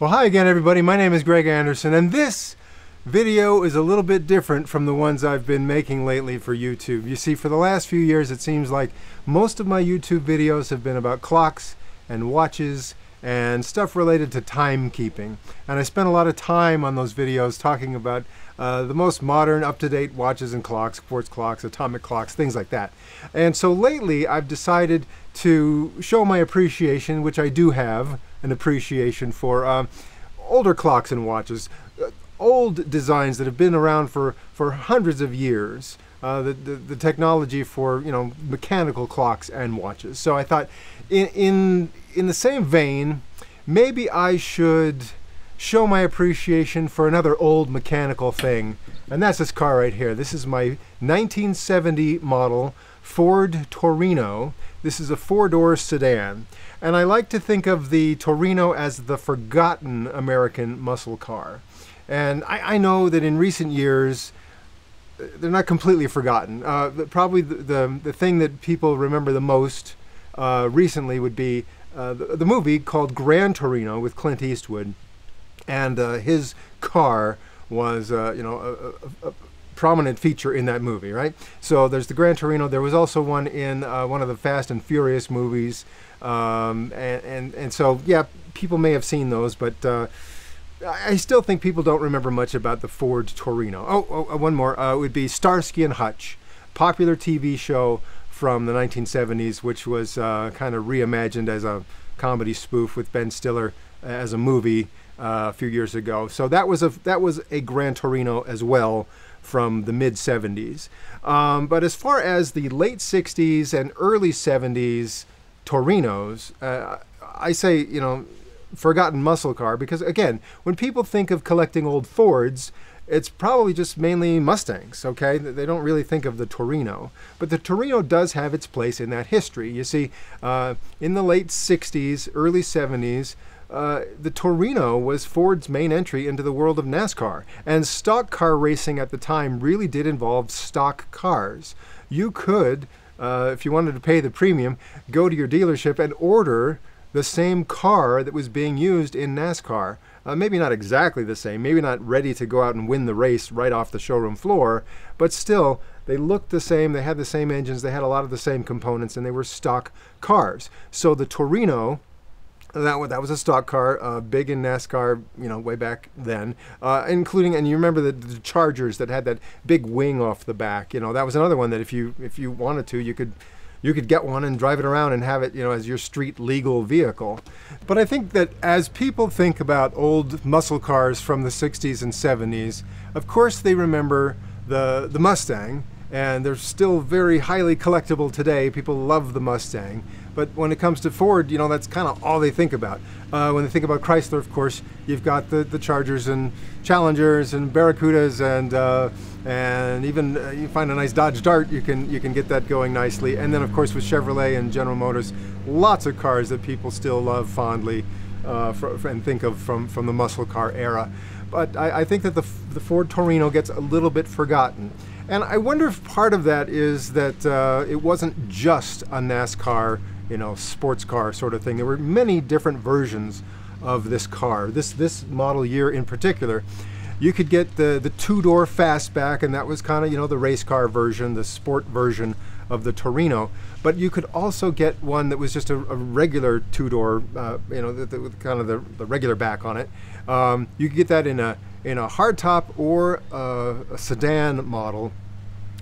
Well, hi again, everybody. My name is Greg Anderson, and this video is a little bit different from the ones I've been making lately for YouTube. You see, for the last few years, it seems like most of my YouTube videos have been about clocks and watches and stuff related to timekeeping. And I spent a lot of time on those videos talking about uh, the most modern, up-to-date watches and clocks, quartz clocks, atomic clocks, things like that. And so lately, I've decided to show my appreciation, which I do have, an appreciation for uh, older clocks and watches, uh, old designs that have been around for, for hundreds of years. Uh, the, the, the, technology for you know mechanical clocks and watches. So I thought, in in in the same vein, maybe I should show my appreciation for another old mechanical thing, and that's this car right here. This is my 1970 model Ford Torino. This is a four-door sedan. And I like to think of the Torino as the forgotten American muscle car. And I, I know that in recent years, they're not completely forgotten. Uh, probably the, the, the, thing that people remember the most uh, recently would be uh, the, the, movie called Gran Torino with Clint Eastwood. And uh, his car was, uh, you know, a, a, a, prominent feature in that movie, right? So there's the Gran Torino. There was also one in uh, one of the Fast and Furious movies. Um, and, and, and so, yeah, people may have seen those, but uh, I still think people don't remember much about the Ford Torino. Oh, oh uh, one more uh, would be Starsky and Hutch, popular TV show from the 1970s, which was kind of reimagined as a comedy spoof with Ben Stiller as a movie uh, a few years ago. So that was a that was a Gran Torino as well from the mid 70s. Um, but as far as the late 60s and early 70s Torinos, uh, I say, you know, forgotten muscle car because, again, when people think of collecting old Fords, it's probably just mainly Mustangs, okay? They don't really think of the Torino. But the Torino does have its place in that history. You see, uh, in the late 60s, early 70s, uh, the Torino was Ford's main entry into the world of NASCAR. And stock car racing at the time really did involve stock cars. You could uh, if you wanted to pay the premium, go to your dealership and order the same car that was being used in NASCAR. Uh, maybe not exactly the same, maybe not ready to go out and win the race right off the showroom floor, but still, they looked the same, they had the same engines, they had a lot of the same components, and they were stock cars. So the Torino, that that was a stock car, uh, big in NASCAR, you know, way back then, uh, including and you remember the, the, Chargers that had that big wing off the back. You know, that was another one that if you if you wanted to, you could you could get one and drive it around and have it, you know, as your street legal vehicle. But I think that as people think about old muscle cars from the 60s and 70s, of course they remember the the Mustang and they're still very highly collectible today. People love the Mustang. But when it comes to Ford, you know, that's kind of all they think about. Uh, when they think about Chrysler, of course, you've got the, the Chargers and Challengers and Barracudas and uh, and even uh, you find a nice Dodge Dart, you can you can get that going nicely. And then of course with Chevrolet and General Motors, lots of cars that people still love fondly uh, for, for, and think of from from the muscle car era. But I, I think that the the Ford Torino gets a little bit forgotten. And I wonder if part of that is that uh, it wasn't just a NASCAR, you know, sports car sort of thing. There were many different versions of this car. This this model year in particular, you could get the the two-door fastback, and that was kind of you know the race car version, the sport version of the Torino. But you could also get one that was just a, a regular two-door, uh, you know, the, the, with kind of the, the regular back on it. Um, you could get that in a in a hardtop or a, a sedan model.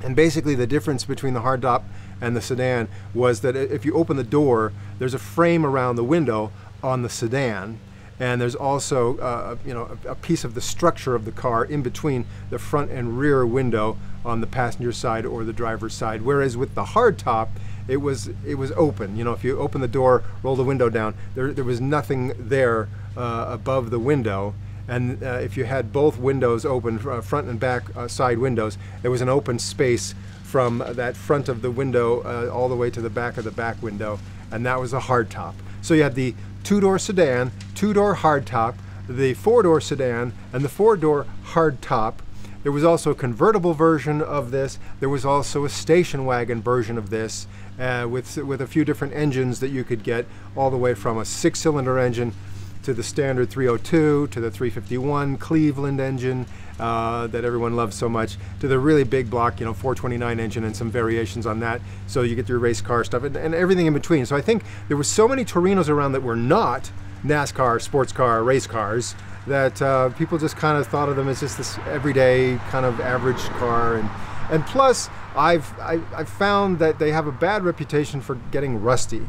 And basically the difference between the hardtop and the sedan was that if you open the door, there's a frame around the window on the sedan and there's also uh, you know a, piece of the structure of the car in between the front and rear window on the passenger side or the driver's side whereas with the hardtop it was it was open. You know if you open the door roll the window down there, there was nothing there uh, above the window. And uh, if you had both windows open, uh, front and back uh, side windows, there was an open space from that front of the window uh, all the way to the back of the back window, and that was a hardtop. So you had the two-door sedan, two-door hardtop, the four-door sedan, and the four-door hardtop. There was also a convertible version of this. There was also a station wagon version of this uh, with, with a few different engines that you could get all the way from a six-cylinder engine to the standard 302, to the 351 Cleveland engine uh, that everyone loves so much, to the really big block, you know, 429 engine and some variations on that. So you get your race car stuff and, and everything in between. So I think there were so many Torinos around that were not NASCAR, sports car, race cars that uh, people just kind of thought of them as just this everyday kind of average car. And, and plus, I've, I, have i have found that they have a bad reputation for getting rusty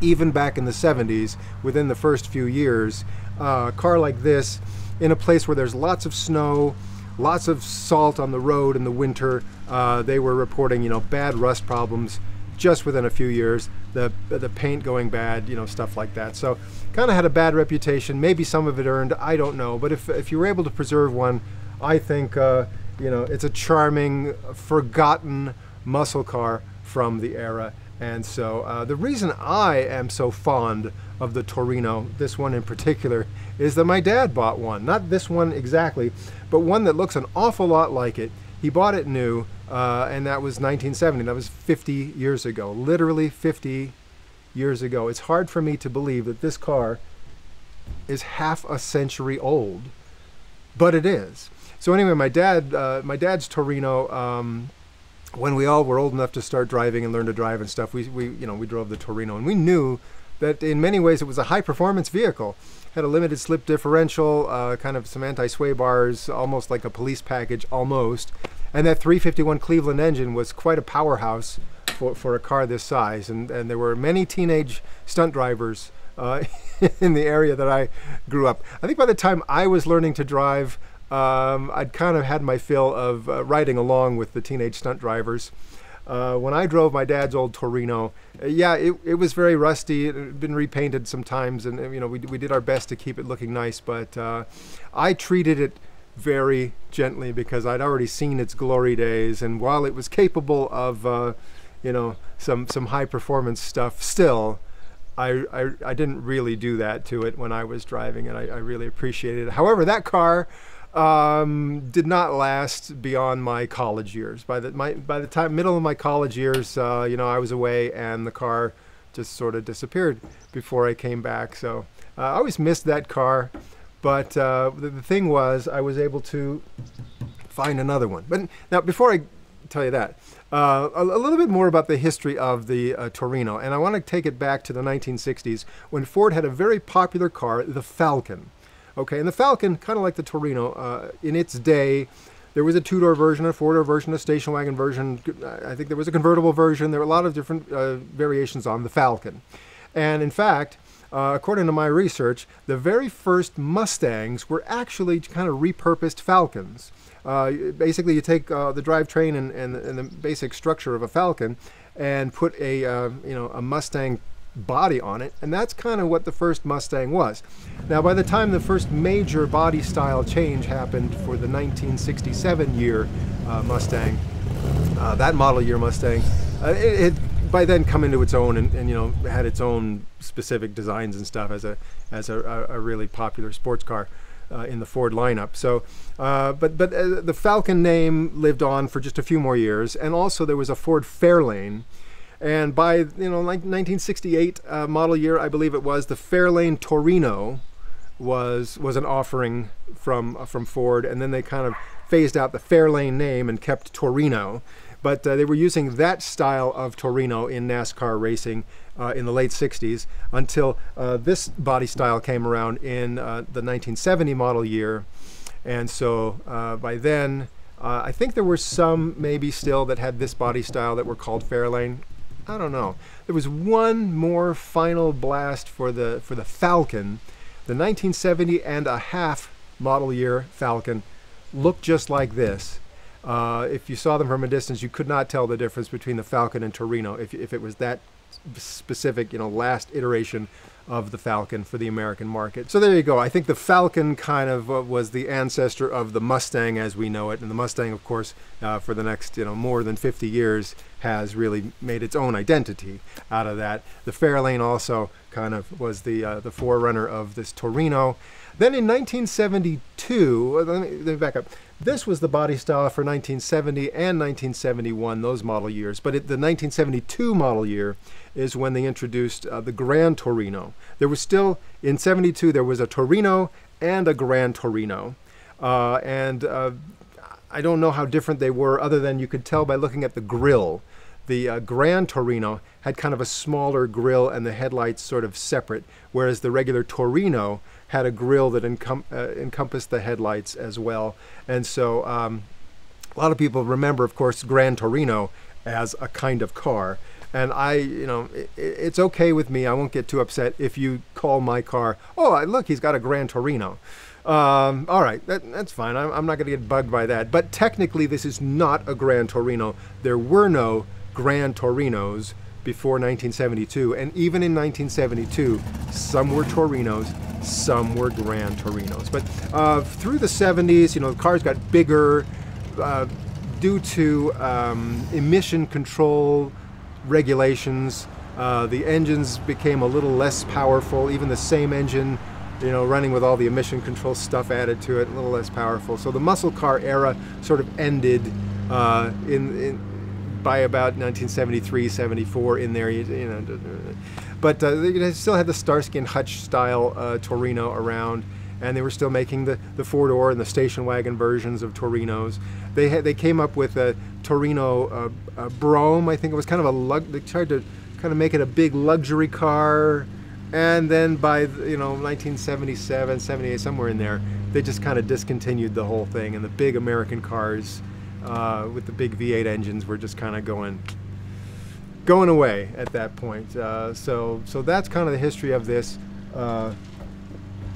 even back in the 70s, within the first few years, uh, a car like this in a place where there's lots of snow, lots of salt on the road in the winter, uh, they were reporting, you know, bad rust problems just within a few years. The the paint going bad, you know, stuff like that. So, kind of had a bad reputation. Maybe some of it earned, I don't know. But if if you were able to preserve one, I think uh, you know it's a charming, forgotten muscle car from the era. And so uh, the reason I am so fond of the Torino, this one in particular, is that my dad bought one. Not this one exactly, but one that looks an awful lot like it. He bought it new, uh, and that was 1970. That was 50 years ago, literally 50 years ago. It's hard for me to believe that this car is half a century old, but it is. So anyway, my dad, uh, my dad's Torino um, when we all were old enough to start driving and learn to drive and stuff, we, we you know we drove the Torino, and we knew that in many ways it was a high performance vehicle. Had a limited slip differential, uh, kind of some anti-sway bars, almost like a police package, almost. And that 351 Cleveland engine was quite a powerhouse for, for a car this size. And, and there were many teenage stunt drivers uh, in the area that I grew up. I think by the time I was learning to drive, um, I'd kind of had my fill of uh, riding along with the teenage stunt drivers. Uh, when I drove my dad's old Torino, uh, yeah, it, it was very rusty. It had been repainted sometimes, and uh, you know we, we did our best to keep it looking nice. But uh, I treated it very gently because I'd already seen its glory days, and while it was capable of, uh, you know, some some high performance stuff, still, I, I, I didn't really do that to it when I was driving, and I, I really appreciated it. However, that car um, did not last beyond my college years. By the my by the time middle of my college years, uh, you know, I was away and the car just sort of disappeared before I came back. So uh, I always missed that car, but uh, the, the thing was I was able to find another one. But now before I tell you that. Uh, a, a, little bit more about the history of the uh, Torino, and I want to take it back to the 1960s when Ford had a very popular car, the Falcon. Okay, and the Falcon, kind of like the Torino, uh, in its day, there was a two-door version, a four-door version, a station wagon version. I think there was a convertible version. There were a lot of different uh, variations on the Falcon. And in fact, uh, according to my research, the very first Mustangs were actually kind of repurposed Falcons. Uh, basically, you take uh, the drivetrain and, and, and, the basic structure of a Falcon and put a uh, you know a Mustang body on it, and that's kind of what the first Mustang was. Now, by the time the first major body style change happened for the 1967 year uh, Mustang, uh, that model year Mustang, uh, it, it, by then come into its own and, and, you know had its own specific designs and stuff as a as a, a really popular sports car. Uh, in the Ford lineup. So, uh, but but uh, the Falcon name lived on for just a few more years, and also there was a Ford Fairlane, and by you know like 1968 uh, model year, I believe it was, the Fairlane Torino was was an offering from uh, from Ford, and then they kind of phased out the Fairlane name and kept Torino. But uh, they were using that style of Torino in NASCAR racing uh, in the late 60s until uh, this body style came around in uh, the 1970 model year. And so by then, I think there were some maybe still that had this body style that were called Fairlane. I don't know. There was one more final blast for the for the Falcon. The 1970 and a half model year Falcon looked just like this. Uh, if you saw them from a distance, you could not tell the difference between the Falcon and Torino if, if it was that specific, you know, last iteration of the Falcon for the American market. So there you go. I think the Falcon kind of uh, was the ancestor of the Mustang as we know it, and the Mustang, of course, uh, for the next you know more than 50 years has really made its own identity out of that. The Fairlane also kind of was the uh, the forerunner of this Torino. Then in 1972, uh, let me, let me back up. This was the body style for 1970 and 1971, those model years. But it, the 1972 model year is when they introduced uh, the Grand Torino. There was still, in 72, there was a Torino and a Grand Torino. Uh, and uh, I don't know how different they were, other than you could tell by looking at the grill. The uh, Gran Torino had kind of a smaller grill and the headlights sort of separate, whereas the regular Torino had a grill that encom uh, encompassed the headlights as well. And so um, a lot of people remember, of course, Gran Torino as a kind of car. And I, you know, it, it's okay with me. I won't get too upset if you call my car, oh, look, he's got a Gran Torino. Um, all right, that, that's fine. I'm, I'm not going to get bugged by that. But technically, this is not a Gran Torino. There were no Gran Torinos before 1972. And even in 1972, some were Torinos, some were Grand Torinos. But uh, through the 70s, you know, the cars got bigger uh, due to um, emission control regulations. Uh, the engines became a little less powerful, even the same engine you know, running with all the emission control stuff added to it, a little less powerful. So the muscle car era sort of ended uh, in, in, by about 1973, 74 in there, you, you know. But uh, they still had the Starsky and Hutch style uh, Torino around, and they were still making the, the four-door and the station wagon versions of Torinos. They had, they came up with a Torino uh, a Brougham, I think it was kind of a lug. They tried to kind of make it a big luxury car, and then by you know 1977, 78, somewhere in there, they just kind of discontinued the whole thing, and the big American cars uh, with the big V8 engines were just kind of going going away at that point. Uh, so so that's kind of the history of this uh,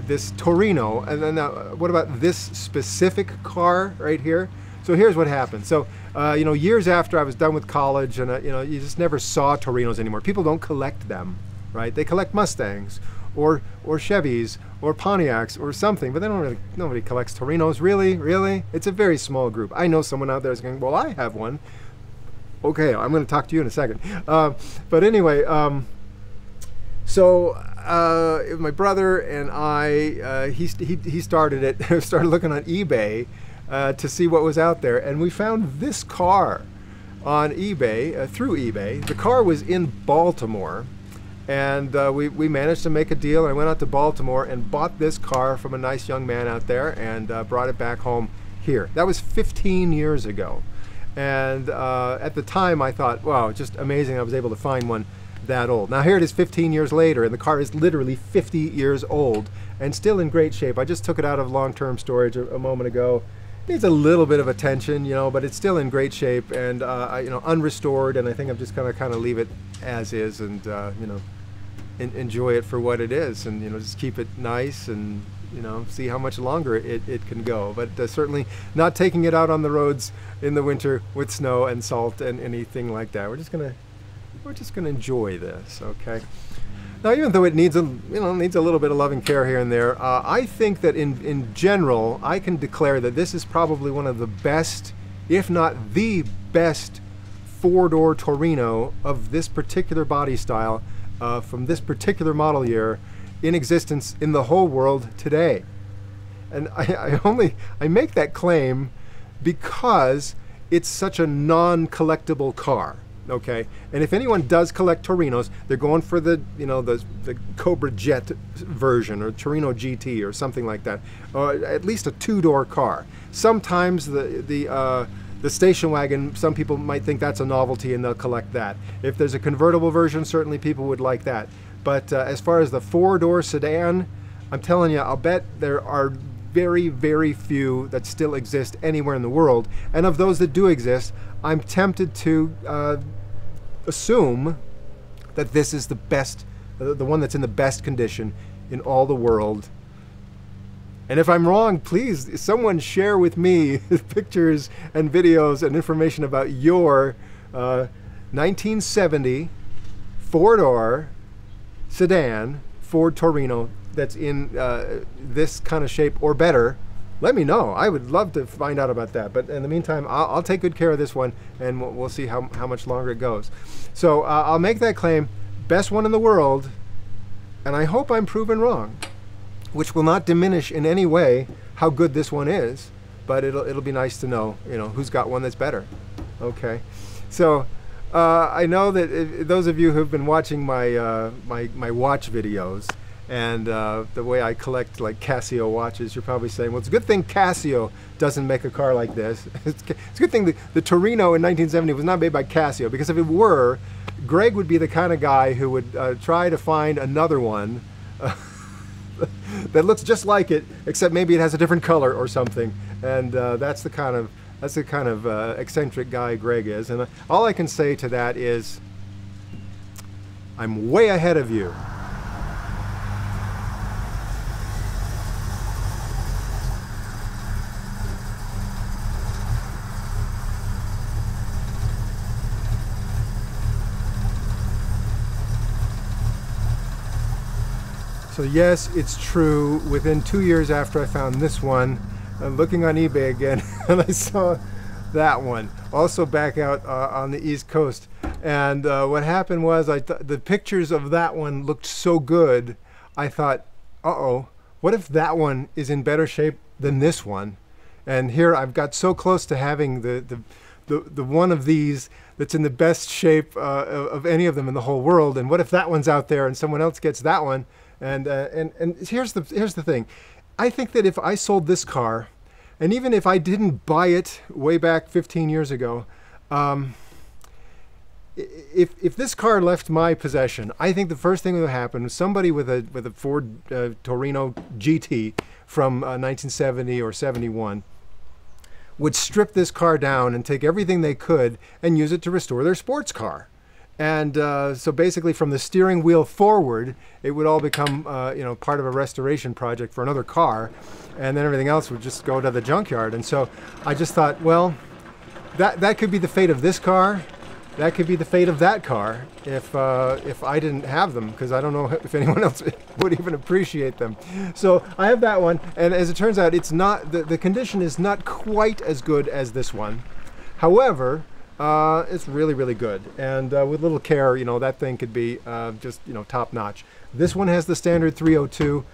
this Torino. And then now, what about this specific car right here? So here's what happened. So uh, you know, years after I was done with college, and uh, you know, you just never saw Torinos anymore. People don't collect them, right? They collect Mustangs or or Chevys or Pontiacs or something, but they don't really nobody collects Torinos. Really, really, it's a very small group. I know someone out there is going, well, I have one. Okay, I'm going to talk to you in a second. Uh, but anyway, um, so uh, my brother and I, uh, he, he, he started it, started looking on eBay uh, to see what was out there, and we found this car on eBay, uh, through eBay. The car was in Baltimore, and uh, we, we managed to make a deal. I went out to Baltimore and bought this car from a nice young man out there and uh, brought it back home here. That was 15 years ago. And uh, at the time, I thought, wow, just amazing I was able to find one that old. Now, here it is 15 years later, and the car is literally 50 years old and still in great shape. I just took it out of long term storage a, a moment ago. Needs a little bit of attention, you know, but it's still in great shape and, uh, you know, unrestored. And I think I'm just going to kind of leave it as is and, uh, you know, enjoy it for what it is and, you know, just keep it nice and you know, see how much longer it, it can go. But uh, certainly not taking it out on the roads in the winter with snow and salt and anything like that. We're just gonna we're just gonna enjoy this, okay? Now, even though it needs a you know needs a little bit of loving care here and there, uh, I think that in in general, I can declare that this is probably one of the best, if not the best, four-door Torino of this particular body style uh, from this particular model year in existence in the whole world today. And I, I only I make that claim because it's such a non-collectible car. Okay, and if anyone does collect Torinos, they're going for the you know the the Cobra Jet version or Torino GT or something like that, or at least a two-door car. Sometimes the the uh, the station wagon, some people might think that's a novelty and they'll collect that. If there's a convertible version, certainly people would like that. But uh, as far as the four-door sedan, I'm telling you, I'll bet there are very, very few that still exist anywhere in the world. And of those that do exist, I'm tempted to uh, assume that this is the best, uh, the one that's in the best condition in all the world. And if I'm wrong, please, someone share with me pictures and videos and information about your uh, 1970 four-door sedan Ford Torino that's in uh, this kind of shape or better, let me know. I would love to find out about that. But in the meantime, I'll, I'll take good care of this one, and we'll, we'll see how, how much longer it goes. So uh, I'll make that claim. Best one in the world, and I hope I'm proven wrong, which will not diminish in any way how good this one is. but it'll it'll be nice to know you know who's got one that's better. Okay, so. Uh, I know that if, those of you who've been watching my uh, my my watch videos, and uh, the way I collect like Casio watches, you're probably saying, well, it's a good thing Casio doesn't make a car like this. it's, a good thing the, the Torino in 1970 was not made by Casio, because if it were, Greg would be the kind of guy who would uh, try to find another one uh, that looks just like it, except maybe it has a different color or something. And uh, that's the kind of that's the kind of uh, eccentric guy Greg is. And uh, all I can say to that is, I'm way ahead of you. Yes, it's true. Within two years after I found this one, I'm looking on eBay again, and I saw that one. Also back out uh, on the East Coast. And uh, what happened was I the pictures of that one looked so good, I thought, uh-oh, what if that one is in better shape than this one? And here I've got so close to having the, the, the, the one of these that's in the best shape uh, of, of any of them in the whole world. And what if that one's out there and someone else gets that one? And, uh, and, and here's, the, here's the thing. I think that if I sold this car, and even if I didn't buy it way back 15 years ago, um, if, if this car left my possession, I think the first thing that would happen is somebody with a, with a Ford uh, Torino GT from uh, 1970 or 71 would strip this car down and take everything they could and use it to restore their sports car. And uh, so basically from the steering wheel forward, it would all become, uh, you know, part of a restoration project for another car. And then everything else would just go to the junkyard. And so I just thought, well, that, that could be the fate of this car. That could be the fate of that car if, uh, if I didn't have them, because I don't know if anyone else would even appreciate them. So I have that one. And as it turns out, it's not, the, the condition is not quite as good as this one. However, uh, it's really, really good. And uh, with little care, you know, that thing could be uh, just, you know, top notch. This one has the standard 302.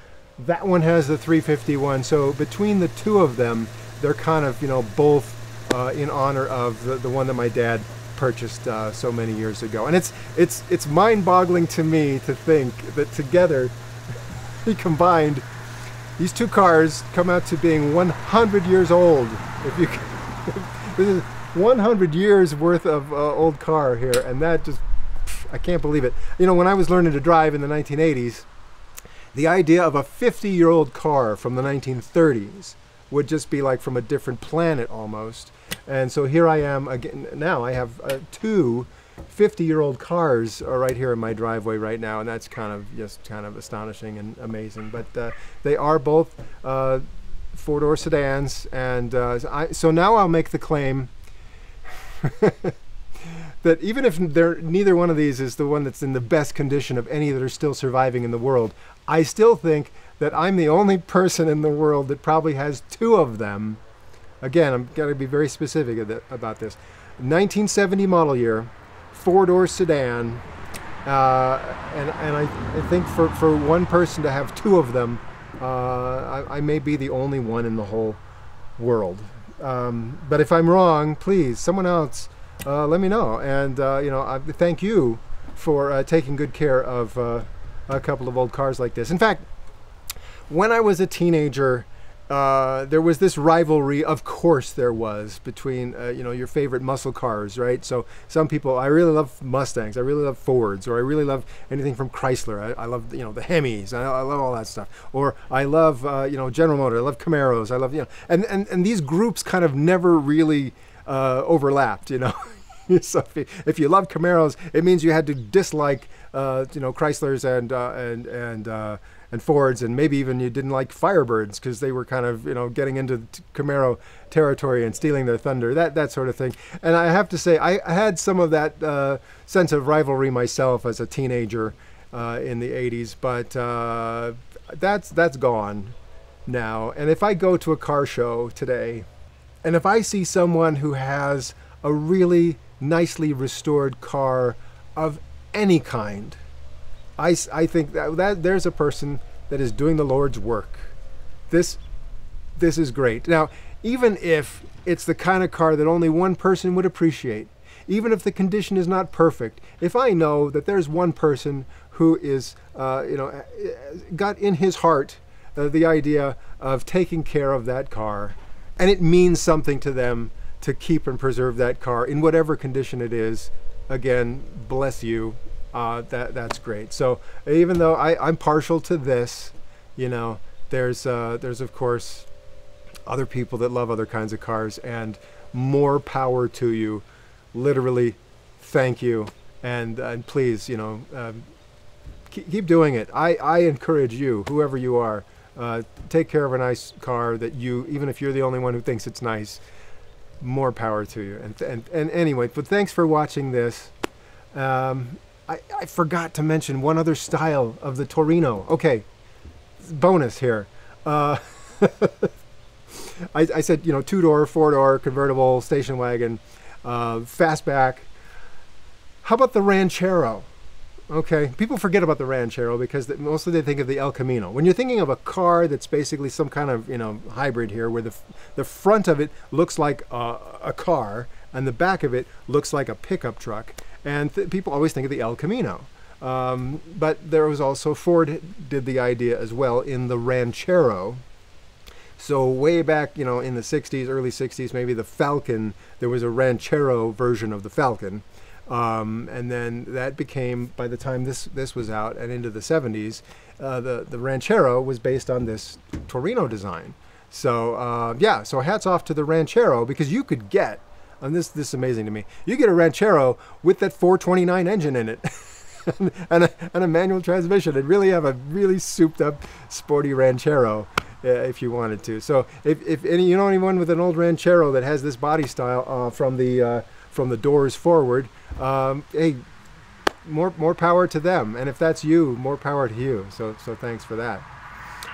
That one has the 351. So between the two of them, they're kind of, you know, both uh, in honor of the, the one that my dad purchased uh, so many years ago. And it's, it's, it's mind-boggling to me to think that together, we combined, these two cars come out to being 100 years old. If you, this is 100 years worth of uh, old car here and that just I can't believe it. You know when I was learning to drive in the 1980s the idea of a 50 year old car from the 1930s would just be like from a different planet almost. And so here I am again now I have uh, two 50 year old cars are right here in my driveway right now and that's kind of just kind of astonishing and amazing. But uh, they are both uh, four door sedans and uh, I, so now I'll make the claim that even if neither one of these is the one that's in the best condition of any that are still surviving in the world, I still think that I'm the only person in the world that probably has two of them. Again, I'm going to be very specific about this. 1970 model year, four-door sedan, uh, and, and I, I, think for, for one person to have two of them, uh, I, I may be the only one in the whole world. Um, but if I'm wrong, please, someone else, uh, let me know. And, uh, you know, I thank you for uh, taking good care of uh, a couple of old cars like this. In fact, when I was a teenager, uh, there was this rivalry, of course there was, between, uh, you know, your favorite muscle cars, right? So some people, I really love Mustangs, I really love Fords, or I really love anything from Chrysler. I, I love, you know, the Hemis, I, I, love all that stuff. Or I love, uh, you know, General Motors, I love Camaros, I love, you know, and, and, and these groups kind of never really uh, overlapped, you know. so if you, if you love Camaros, it means you had to dislike, uh, you know, Chryslers and, and, and, and Fords, and maybe even you didn't like Firebirds because they were kind of you know getting into Camaro territory and stealing their thunder, that that sort of thing. And I have to say, I, had some of that uh, sense of rivalry myself as a teenager uh, in the '80s, but uh, that's that's gone now. And if I go to a car show today, and if I see someone who has a really nicely restored car of any kind I, I think that, that there's a person that is doing the Lord's work. This this is great. Now, even if it's the kind of car that only one person would appreciate, even if the condition is not perfect, if I know that there's one person who is, uh, you know, got in his heart uh, the idea of taking care of that car, and it means something to them to keep and preserve that car in whatever condition it is, again, bless you. Uh, that that's great. So even though I, I'm partial to this, you know, there's uh, there's of course other people that love other kinds of cars, and more power to you. Literally, thank you, and and please, you know, um, keep, keep doing it. I I encourage you, whoever you are, uh, take care of a nice car that you, even if you're the only one who thinks it's nice, more power to you. And and and anyway, but thanks for watching this. Um, I, I forgot to mention one other style of the Torino. Okay, bonus here. Uh, I, I, said, you know, two door, four door, convertible, station wagon, uh, fastback. How about the Ranchero? Okay, people forget about the Ranchero because mostly they think of the El Camino. When you're thinking of a car that's basically some kind of you know hybrid here, where the the front of it looks like a, a car and the back of it looks like a pickup truck, and people always think of the El Camino. Um, but there was also Ford did the idea as well in the Ranchero. So way back, you know, in the 60s, early 60s, maybe the Falcon, there was a Ranchero version of the Falcon. Um, and then that became, by the time this, this was out and into the 70s, uh, the, the Ranchero was based on this Torino design. So uh, yeah, so hats off to the Ranchero because you could get, and this, this is amazing to me, you get a Ranchero with that 429 engine in it. and, a, and a manual transmission and really have a really souped up sporty Ranchero uh, if you wanted to. So if, if any you know anyone with an old Ranchero that has this body style uh, from the uh, from the doors forward, um, hey, more more power to them. And if that's you, more power to you. So so thanks for that.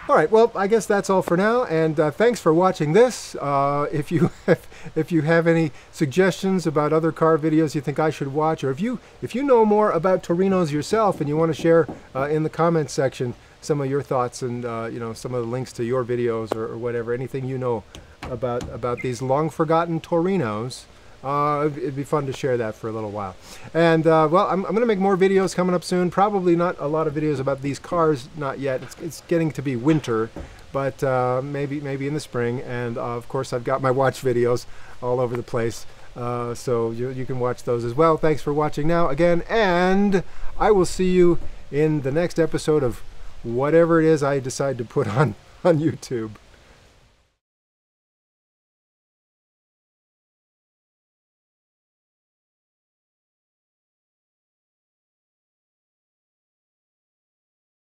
All right, well, I guess that's all for now, and uh, thanks for watching this. Uh, if you have, if you have any suggestions about other car videos you think I should watch, or if you if you know more about Torinos yourself and you want to share uh, in the comments section some of your thoughts and uh, you know some of the links to your videos or, or, whatever, anything you know about about these long forgotten Torinos, uh, it'd be fun to share that for a little while. And uh, well, I'm, I'm going to make more videos coming up soon. Probably not a lot of videos about these cars, not yet. It's, it's getting to be winter, but uh, maybe maybe in the spring. And uh, of course, I've got my watch videos all over the place. Uh, so you, you can watch those as well. Thanks for watching now again, and I will see you in the next episode of whatever it is I decide to put on on YouTube.